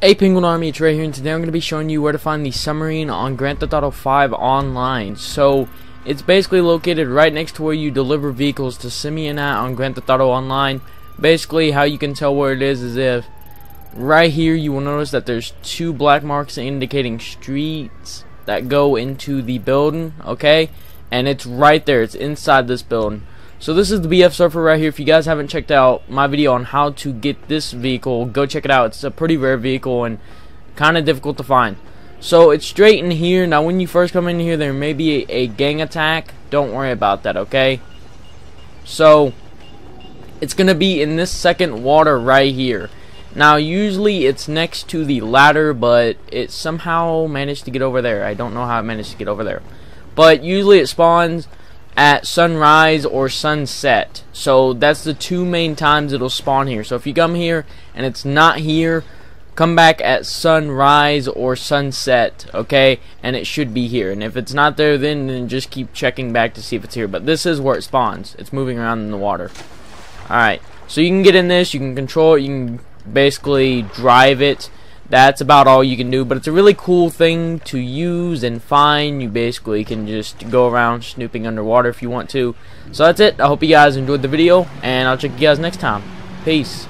Hey Penguin Army, it's right here and today I'm going to be showing you where to find the submarine on Grand Theft Auto 5 online. So, it's basically located right next to where you deliver vehicles to Simeon at on Grand Theft Auto Online. Basically, how you can tell where it is is if right here you will notice that there's two black marks indicating streets that go into the building, okay? And it's right there, it's inside this building. So this is the BF Surfer right here. If you guys haven't checked out my video on how to get this vehicle, go check it out. It's a pretty rare vehicle and kind of difficult to find. So it's straight in here. Now when you first come in here, there may be a, a gang attack. Don't worry about that, okay? So it's going to be in this second water right here. Now usually it's next to the ladder, but it somehow managed to get over there. I don't know how it managed to get over there. But usually it spawns at sunrise or sunset. So that's the two main times it'll spawn here. So if you come here and it's not here, come back at sunrise or sunset, okay? And it should be here. And if it's not there, then, then just keep checking back to see if it's here. But this is where it spawns. It's moving around in the water. Alright, so you can get in this, you can control it, you can basically drive it that's about all you can do but it's a really cool thing to use and find. You basically can just go around snooping underwater if you want to. So that's it. I hope you guys enjoyed the video and I'll check you guys next time. Peace